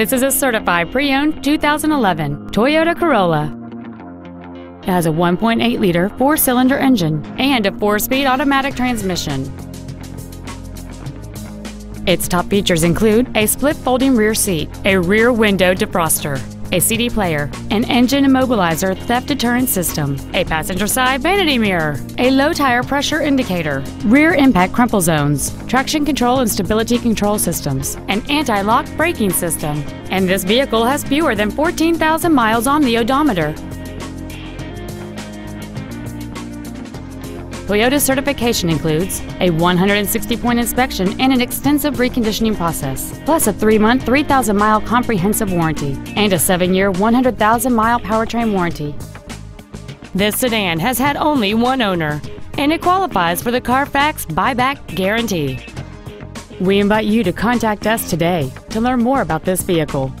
This is a certified pre-owned 2011 Toyota Corolla. It has a 1.8-liter four-cylinder engine and a four-speed automatic transmission. Its top features include a split folding rear seat, a rear window defroster, a CD player, an engine immobilizer theft deterrent system, a passenger side vanity mirror, a low tire pressure indicator, rear impact crumple zones, traction control and stability control systems, an anti-lock braking system. And this vehicle has fewer than 14,000 miles on the odometer. Toyota's certification includes a 160-point inspection and an extensive reconditioning process, plus a 3-month, 3,000-mile comprehensive warranty and a 7-year, 100,000-mile powertrain warranty. This sedan has had only one owner, and it qualifies for the Carfax buyback guarantee. We invite you to contact us today to learn more about this vehicle.